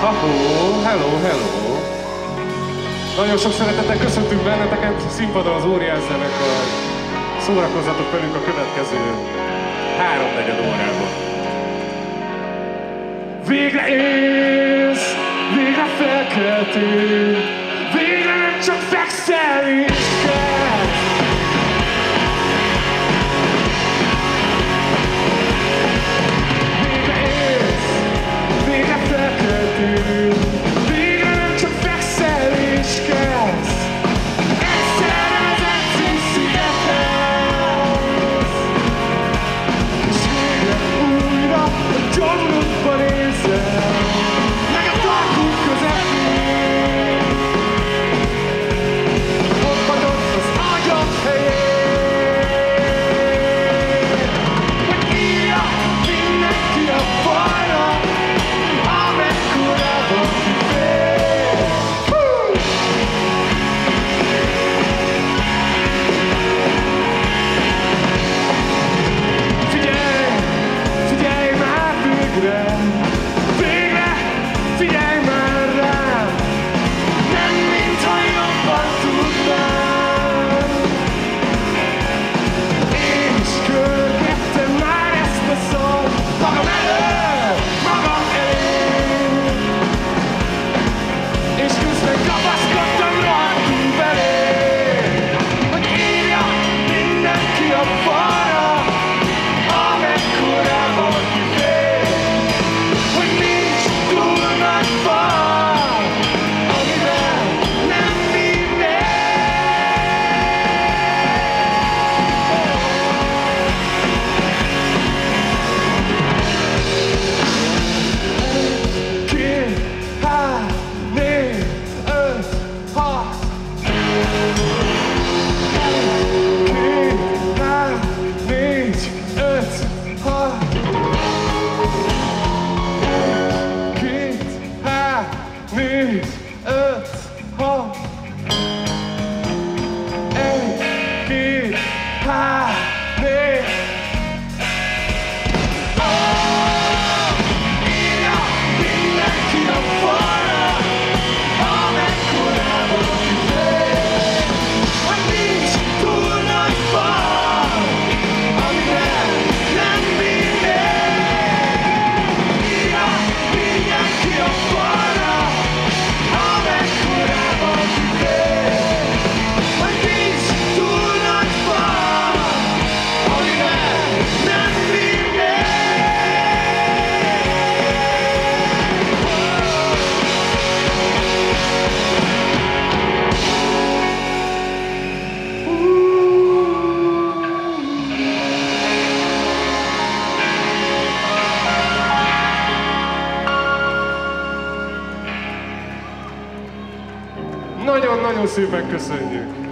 Hello, hello! Nagyon sok szeretettel köszöntünk benneteket színpadon az óriás zenekar. Szórakozzatok velünk a következő háromnegyed órában. Végre élsz, végre felkeltél, végre nem csak fekszel is. earth Nagyon-nagyon szépen köszönjük!